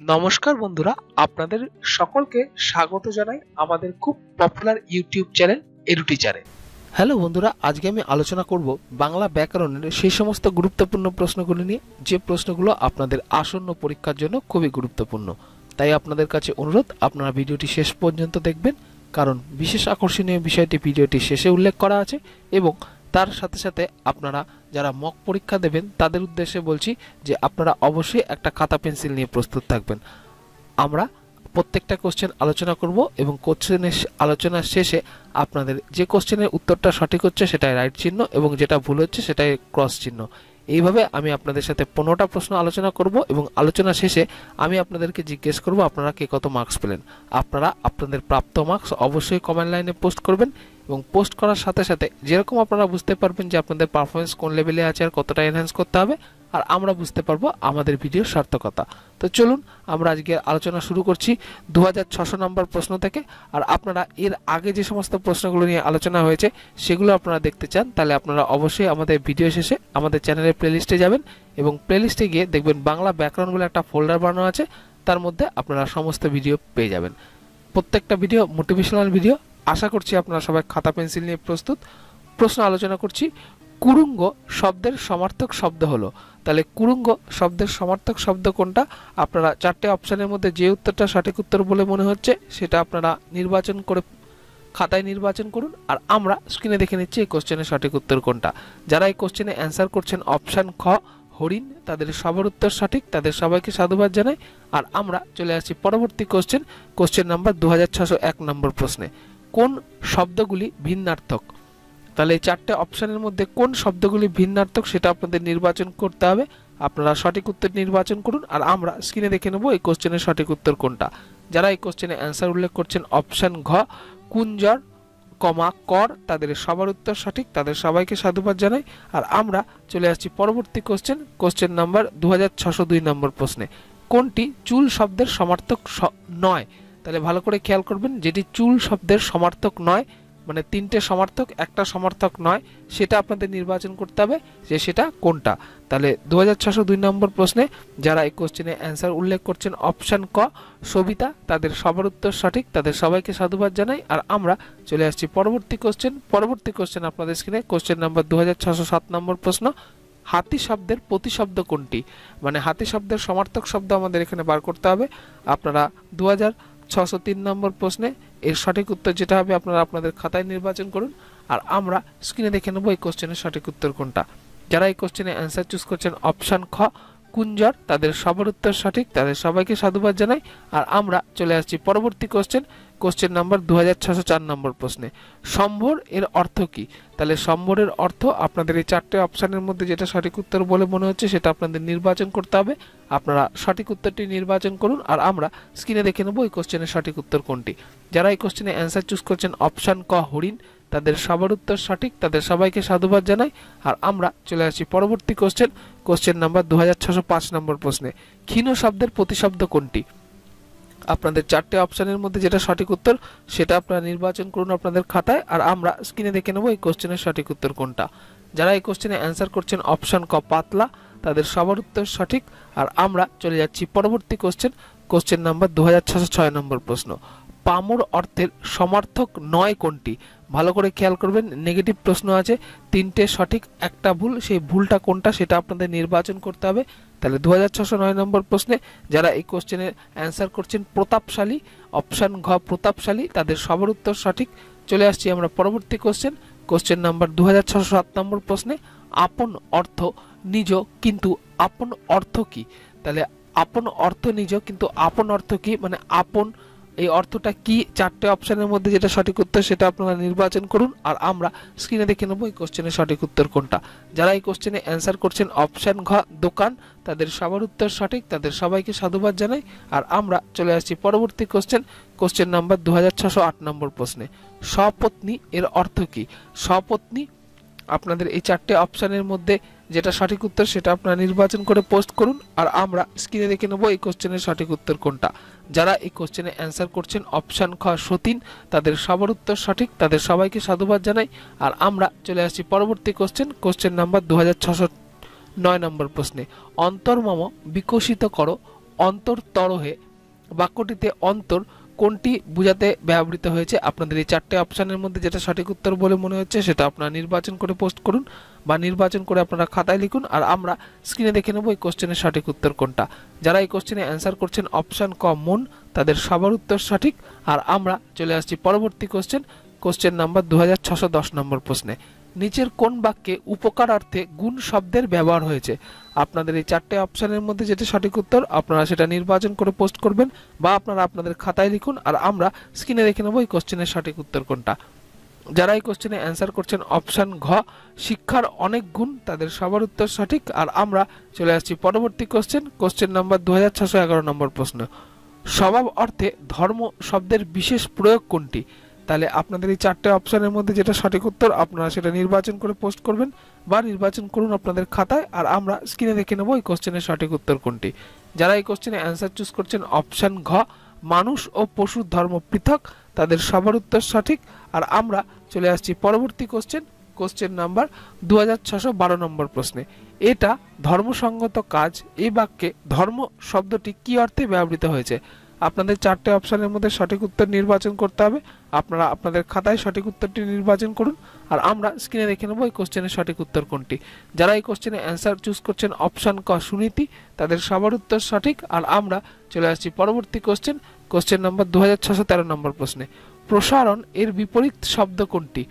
নমস্কার বন্ধুরা, আপনাদের সকলকে স্বাগত জানাই আমাদের খুব পপুলার ইউটিউব চ্যানেল এডুটিচারে হ্যালো বন্ধুরা, আজকে আমি আলোচনা করব বাংলা ব্যাকরণের সেই সমস্ত গুরুত্বপূর্ণ প্রশ্নগুলি নিয়ে। যে প্রশ্নগুলো আপনাদের আসন্ন পরীক্ষার জন্য খুবই গুরুত্বপূর্ণ। তাই আপনাদের কাছে অনুরোধ, আপনারা ভিডিওটি শেষ পর্যন্ত দেখবেন, কারণ বিশেষ আকর্ষণীয় বিষয়টি ভিডিওটি শেষে উল্লেখ করা আছে এবং তার সাথে সাথে আপনারা যারা মক পরীক্ষা দেবেন, তাদের উদ্দেশ্যে বলছি যে আপনারা অবশ্যই একটা খাতা পেন্সিল নিয়ে প্রস্তুত থাকবেন। আমরা প্রত্যেকটা কোশ্চেন আলোচনা করব এবং কোশ্চেনের আলোচনার শেষে আপনাদের যে কোশ্চেনের উত্তরটা সঠিক হচ্ছে সেটাই রাইট চিহ্ন এবং যেটা ভুল হচ্ছে সেটাই ক্রস চিহ্ন। এইভাবে আমি আপনাদের সাথে পনেরোটা প্রশ্ন আলোচনা করব এবং আলোচনা শেষে আমি আপনাদেরকে জিজ্ঞেস করব, আপনারা কে কত মার্কস পেলেন? আপনারা আপনাদের প্রাপ্ত মার্কস অবশ্যই কমেন্ট লাইনে পোস্ট করবেন এবং পোস্ট করার সাথে সাথে যেরকম আপনারা বুঝতে পারবেন যে আপনাদের পারফরমেন্স কোন লেভেলে আছে আর কতটা এনহ্যান্স করতে হবে, আর আমরা বুঝতে পারব আমাদের ভিডিওর সার্থকতা। তো চলুন, আমরা আজকে আলোচনা শুরু করছি দু নম্বর প্রশ্ন থেকে, আর আপনারা এর আগে যে সমস্ত প্রশ্নগুলো নিয়ে আলোচনা হয়েছে, সেগুলো আপনারা দেখতে চান, তাহলে আপনারা অবশ্যই আমাদের ভিডিও শেষে আমাদের চ্যানেলের প্লেলিস্টে যাবেন এবং প্লেলিস্টে গিয়ে দেখবেন বাংলা ব্যাকরণ বলে একটা ফোল্ডার বানানো আছে, তার মধ্যে আপনারা সমস্ত ভিডিও পেয়ে যাবেন। প্রত্যেকটা ভিডিও মোটিভেশনাল ভিডিও আশা করছি আপনারা সবাই খাতা, পেন্সিল নিয়ে প্রস্তুত। প্রশ্ন আলোচনা করছি, কুরুঙ্গ শব্দের সমার্থক শব্দ হলো। তাহলে কুরুঙ্গ শব্দের সমার্থক শব্দ কোনটা? আপনারা চারটে অপশানের মধ্যে যে উত্তরটা সঠিক উত্তর বলে মনে হচ্ছে, সেটা আপনারা নির্বাচন করে খাতায় নির্বাচন করুন। আর আমরা স্ক্রিনে দেখে নিচ্ছি এই কোশ্চেনের সঠিক উত্তর কোনটা। যারা এই কোশ্চেনে অ্যান্সার করছেন অপশান খ, হরিণ, তাদের সবার উত্তর সঠিক, তাদের সবাইকে সাধুবাদ জানাই। আর আমরা চলে আসছি পরবর্তী কোশ্চেন কোশ্চেন নাম্বার দু নম্বর প্রশ্নে। কোন শব্দগুলি ভিন্নার্থক? তাহলে এই চারটে অপশানের মধ্যে কোন শব্দগুলি ভিন্নার্থক সেটা আপনাদের নির্বাচন করতে হবে। আপনারা সঠিক উত্তর নির্বাচন করুন আর আমরা স্ক্রিনে দেখে নেব এই কোশ্চেনের সঠিক উত্তর কোনটা। যারা এই কোশ্চেনে অ্যান্সার উল্লেখ করছেন অপশান ঘ কুঞ্জর কমা, কর, তাদের সবার উত্তর সঠিক, তাদের সবাইকে সাধুবাদ জানাই। আর আমরা চলে আসছি পরবর্তী কোশ্চেন কোশ্চেন নাম্বার দু নম্বর প্রশ্নে। কোনটি চুল শব্দের সমার্থক নয়? তাহলে ভালো করে খেয়াল করবেন, যেটি চুল শব্দের সমার্থক নয় মানে তিনটে সমার্থক, একটা সমার্থক নয়, সেটা আপনাদের নির্বাচন করতে হবে যে সেটা কোনটা। তাহলে দু দুই নম্বর প্রশ্নে যারা এই কোশ্চেনে অ্যান্সার উল্লেখ করছেন, অপশান ক, সবিতা, তাদের সবার উত্তর সঠিক, তাদের সবাইকে সাধুবাদ জানাই, আর আমরা চলে আসছি পরবর্তী কোশ্চেন। পরবর্তী কোশ্চেন আপনাদের স্ক্রিনে কোশ্চেন নাম্বার দু নম্বর প্রশ্ন, হাতি শব্দের প্রতিশব্দ কোনটি? মানে হাতি শব্দের সমার্থক শব্দ আমাদের এখানে বার করতে হবে। আপনারা দু হাজার ছশো তিন নম্বর প্রশ্নে এর সঠিক উত্তর যেটা হবে, আপনারা আপনাদের খাতায় নির্বাচন করুন আর আমরা স্ক্রিনে দেখে নেব এই কোশ্চেনের সঠিক উত্তর কোনটা। যারা এই কোশ্চেনে অ্যান্সার চুজ করছেন অপশান খ কুঞ্জর, তাদের সবার উত্তর সঠিক, তাদের সবাইকে সাধুবাদ জানাই। আর আমরা চলে আসছি পরবর্তী কোশ্চেন কোশ্চেন নাম্বার দু চার নম্বর প্রশ্নে। সম্ভর এর অর্থ কি? তাহলে সম্ভরের অর্থ আপনাদের এই চারটে অপশানের মধ্যে যেটা সঠিক উত্তর বলে মনে হচ্ছে, সেটা আপনাদের নির্বাচন করতে হবে। আপনারা সঠিক উত্তরটি নির্বাচন করুন, আর আমরা স্ক্রিনে দেখে নেব এই কোশ্চেনের সঠিক উত্তর কোনটি। যারা এই কোশ্চেনে অ্যান্সার চুজ করছেন অপশান ক হরিণ তাদের সবার উত্তর সঠিক, তাদের সবাইকে সাধুবাদ জানাই। আর আমরা চলে আসি পরবর্তী কোশ্চেন কোশ্চেন নাম্বার দু নম্বর প্রশ্নে। ক্ষীণ শব্দের প্রতিশব্দ কোনটি? আপনাদের চারটে অপশানের মধ্যে যেটা সঠিক উত্তর, সেটা আপনারা নির্বাচন করুন আপনাদের খাতায়, আর আমরা স্ক্রিনে দেখে নেব এই কোশ্চেনের সঠিক উত্তর কোনটা। যারা এই কোশ্চেনে অ্যান্সার করছেন অপশান ক পাতলা, তাদের সবার উত্তর সঠিক। আর আমরা চলে যাচ্ছি পরবর্তী কোশ্চেন কোশ্চেন নাম্বার দু নম্বর প্রশ্ন। পামর অর্থের সমার্থক নয় কোনটি? ভালো করে খেয়াল করবেন নেগেটিভ প্রশ্ন আছে, তিনটে সঠিক, একটা ভুল, সেই ভুলটা কোনটা সেটা আপনাদের নির্বাচন করতে হবে। তাহলে দু নয় নম্বর প্রশ্নে যারা এই কোশ্চেনের অ্যান্সার করছেন, প্রতাপশালী অপশান ঘ, প্রতাপশালী, তাদের সবার উত্তর সঠিক। চলে আসছি আমরা পরবর্তী কোশ্চেন কোশ্চেন নাম্বার দু নম্বর প্রশ্নে, আপন অর্থ নিজ, কিন্তু আপন অর্থ কি? তাহলে আপন অর্থ নিজ, কিন্তু আপন অর্থ কি? মানে আপন এই অর্থটা কি? চারটে অপশনের মধ্যে যেটা সঠিক উত্তর সেটা আপনারা নির্বাচন করুন আর আমরা স্ক্রিনে দেখে নেব এই কোশ্চেনের সঠিক উত্তর কোনটা। যারা এই কোশ্চেনে অ্যান্সার করছেন অপশান ঘ, দোকান, তাদের সবার উত্তর সঠিক, তাদের সবাইকে সাধুবাদ জানাই আর আমরা চলে আসছি পরবর্তী কোশ্চেন কোশ্চেন নাম্বার দু নম্বর প্রশ্নে। স্বপত্নী এর অর্থ কি? স্বপত্নী আপনাদের এই চারটে অপশানের মধ্যে যেটা সঠিক উত্তর সেটা আপনারা নির্বাচন করে পোস্ট করুন, আর আমরা স্ক্রিনে দেখে নেব এই কোশ্চেনের সঠিক উত্তর কোনটা। যারা এই কোশ্চেনে অ্যান্সার করছেন অপশান খ সতীন, তাদের সবার উত্তর সঠিক, তাদের সবাইকে সাধুবাদ জানাই, আর আমরা চলে আসছি পরবর্তী কোশ্চেন কোশ্চেন নাম্বার দু নয় নম্বর প্রশ্নে। অন্তর্মম বিকশিত করো, অন্তর তরহে, বাক্যটিতে অন্তর কোনটি বোঝাতে ব্যবহৃত হয়েছে? আপনাদের এই চারটে অপশানের মধ্যে যেটা সঠিক উত্তর বলে মনে হচ্ছে, সেটা আপনারা নির্বাচন করে পোস্ট করুন বা নির্বাচন করে আপনারা খাতায় লিখুন আর আমরা স্ক্রিনে দেখে নেব এই কোশ্চেনের সঠিক উত্তর কোনটা। যারা এই কোশ্চেনে অ্যান্সার করছেন অপশান ক মন, তাদের সবার উত্তর সঠিক। আর আমরা চলে আসছি পরবর্তী কোশ্চেন কোশ্চেন নাম্বার দু নম্বর প্রশ্নে। নিচের কোন বাক্যে উপকার অর্থে গুণ শব্দের ব্যবহার হয়েছে? আপনাদের এই চারটে অপশানের মধ্যে যেটা সঠিক উত্তর, আপনারা সেটা নির্বাচন করে পোস্ট করবেন বা আপনারা আপনাদের খাতায় লিখুন আর আমরা স্ক্রিনে দেখে নেব এই কোশ্চেনের সঠিক উত্তর কোনটা। যারা এই কোশ্চেনে অ্যান্সার করছেন অপশান ঘ, শিক্ষার অনেক গুণ, তাদের সবার উত্তর সঠিক। আর আমরা চলে আসছি পরবর্তী কোশ্চেন কোশ্চেন নাম্বার দু নম্বর প্রশ্ন। স্বভাব অর্থে ধর্ম শব্দের বিশেষ প্রয়োগ কোনটি? তাহলে আপনাদের এই চারটে অপশানের মধ্যে যেটা সঠিক উত্তর, আপনারা সেটা নির্বাচন করে পোস্ট করবেন বা নির্বাচন করুন আপনাদের খাতায়, আর আমরা স্ক্রিনে দেখে নেব এই কোশ্চেনের সঠিক উত্তর কোনটি। যারা এই কোশ্চেনে অ্যান্সার চুজ করছেন অপশান ঘ, মানুষ ও পশুর ধর্ম পৃথক, তাদের সবার উত্তর সঠিক। আর আমরা চলে আসছি পরবর্তী কোশ্চেন কোশ্চেন নাম্বার দু হাজার নম্বর প্রশ্নে। এটা ধর্মসঙ্গত কাজ, এই বাক্যে ধর্ম শব্দটি কি অর্থে ব্যবহৃত হয়েছে? আপনাদের চারটে অপশানের মধ্যে সঠিক উত্তর নির্বাচন করতে হবে। আপনারা আপনাদের খাতায় সঠিক উত্তরটি নির্বাচন করুন আর আমরা স্ক্রিনে দেখে নেব এই কোশ্চেনের সঠিক উত্তর কোনটি। যারা এই কোশ্চেনে অ্যান্সার চুজ করছেন অপশান ক সুনীতি, তাদের সবার উত্তর সঠিক আর আমরা চলে আসছি পরবর্তী কোশ্চেন কোশ্চেন নম্বর দু নম্বর প্রশ্নে। প্রসারণ এর বিপরীত শব্দ কোনটি?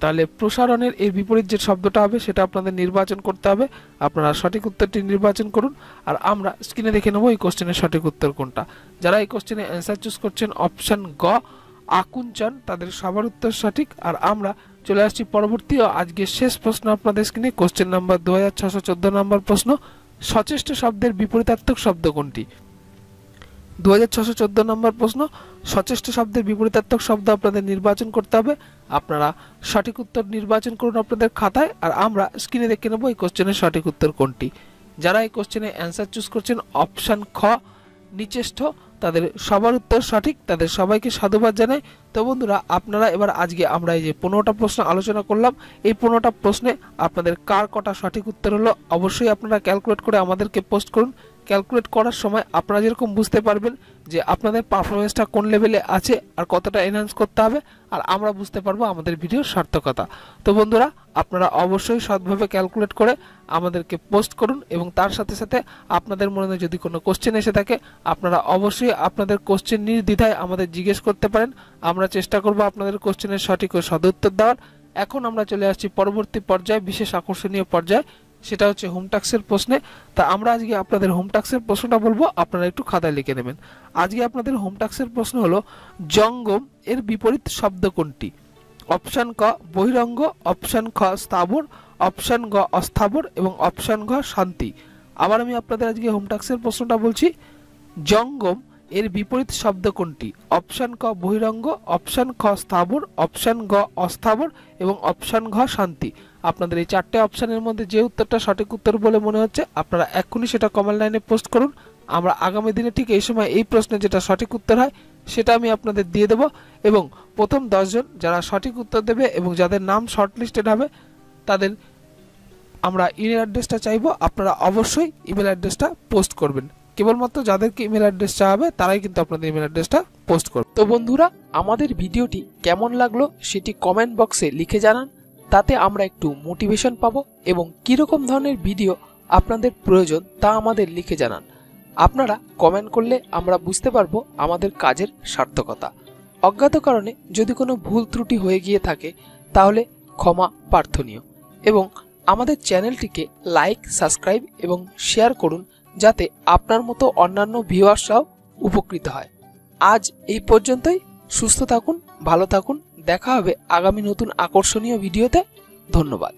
তাহলে প্রসারণের এর বিপরীত যে শব্দটা হবে, সেটা আপনাদের নির্বাচন করতে হবে। আপনারা সঠিক উত্তরটি নির্বাচন করুন। আর আমরা স্ক্রিনে দেখে নেব এই কোশ্চেনের সঠিক উত্তর কোনটা। যারা এই কোশ্চেনে অ্যান্সার চুজ করছেন অপশান গ, আকুঞ্চন, তাদের সবার উত্তর সঠিক। আর আমরা চলে আসছি পরবর্তী ও আজকের শেষ প্রশ্ন আপনাদের স্ক্রিনে। কোশ্চেন নাম্বার দু হাজার নম্বর প্রশ্ন, সচেষ্ট শব্দের বিপরীতার্থক শব্দ কোনটি? দু হাজার নম্বর প্রশ্ন, সচেষ্ট শব্দের বিপরীতার্থক শব্দ আপনাদের নির্বাচন করতে হবে। আপনারা সঠিক উত্তর নির্বাচন করুন আপনাদের খাতায়, আর আমরা স্ক্রিনে দেখে নেব এই কোশ্চেনের সঠিক উত্তর কোনটি। যারা এই কোশ্চেনে অ্যান্সার চুজ করছেন অপশান খ, নিচেষ্ঠ, তাদের সবার উত্তর সঠিক, তাদের সবাইকে সাধুবাদ জানাই। তো বন্ধুরা, আপনারা এবার আজকে আমরা এই যে পনেরোটা প্রশ্ন আলোচনা করলাম, এই পনেরোটা প্রশ্নে আপনাদের কার কটা সঠিক উত্তর হলো, অবশ্যই আপনারা ক্যালকুলেট করে আমাদেরকে পোস্ট করুন। ক্যালকুলেট করার সময় আপনারা যেরকম বুঝতে পারবেন যে আপনাদের পারফরমেন্সটা কোন লেভেলে আছে আর কতটা এনহান্স করতে হবে, আর আমরা বুঝতে পারব আমাদের ভিডিওর সার্থকতা। তো বন্ধুরা, আপনারা অবশ্যই সৎভাবে ক্যালকুলেট করে আমাদেরকে পোস্ট করুন এবং তার সাথে সাথে আপনাদের মনে যদি কোনো কোশ্চেন এসে থাকে, আপনারা অবশ্যই আপনাদের কোশ্চেন নির্দ্বিধায় আমাদের জিজ্ঞেস করতে পারেন। আমরা চেষ্টা করব আপনাদের কোশ্চেনের সঠিক ও সদুত্তর দেওয়ার। এখন আমরা চলে আসছি পরবর্তী পর্যায়ে, বিশেষ আকর্ষণীয় পর্যায়ে। সেটা হচ্ছে হোম ট্যাক্সের প্রশ্নে। তা আমরা আজকে আপনাদের হোম ট্যাক্সের প্রশ্নটা বলব, আপনারা একটু খাতায় লিখে নেবেন। আজকে আপনাদের হোম ট্যাক্সের প্রশ্ন হলো, জঙ্গম এর বিপরীত শব্দ কোনটি? অপশান ক, বহিরঙ্গ, অপশান খ, স্থাবর, অপশান গ, অস্থাবর এবং অপশান ঘ, শান্তি। আবার আমি আপনাদের আজকে হোম ট্যাক্সের প্রশ্নটা বলছি, জঙ্গম এর বিপরীত শব্দ কোনটি? অপশান ক, বহিরঙ্গ, অপশান খ, স্থাবর, অপশান গ, অস্থাবর এবং অপশান ঘ, শান্তি। আপনাদের এই চারটে অপশানের মধ্যে যে উত্তরটা সঠিক উত্তর বলে মনে হচ্ছে, আপনারা এক্ষুনি সেটা কমেন্ট লাইনে পোস্ট করুন। আমরা আগামী দিনে ঠিক এই সময় এই প্রশ্নে যেটা সঠিক উত্তর হয়, সেটা আমি আপনাদের দিয়ে দেব। এবং প্রথম দশজন যারা সঠিক উত্তর দেবে এবং যাদের নাম শর্ট লিস্টেড হবে, তাদের আমরা ইমেল অ্যাড্রেসটা চাইব। আপনারা অবশ্যই ইমেল অ্যাড্রেসটা পোস্ট করবেন। কেবলমাত্র যাদেরকে ইমেল অ্যাড্রেস চাওয়া হবে, তারাই কিন্তু আপনাদের ইমেল অ্যাড্রেসটা পোস্ট করবে। তো বন্ধুরা, আমাদের ভিডিওটি কেমন লাগল সেটি কমেন্ট বক্সে লিখে জানান। তাতে আমরা একটু মোটিভেশন পাবো এবং কীরকম ধরনের ভিডিও আপনাদের প্রয়োজন তা আমাদের লিখে জানান। আপনারা কমেন্ট করলে আমরা বুঝতে পারব আমাদের কাজের সার্থকতা। অজ্ঞাত কারণে যদি কোনো ভুল ত্রুটি হয়ে গিয়ে থাকে, তাহলে ক্ষমা প্রার্থনীয়। এবং আমাদের চ্যানেলটিকে লাইক সাবস্ক্রাইব এবং শেয়ার করুন, যাতে আপনার মতো অন্যান্য ভিউয়ার্সরাও উপকৃত হয়। আজ এই পর্যন্তই। সুস্থ থাকুন, ভালো থাকুন। দেখা হবে আগামী নতুন আকর্ষণীয় ভিডিওতে। ধন্যবাদ।